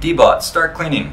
Dbot, start cleaning.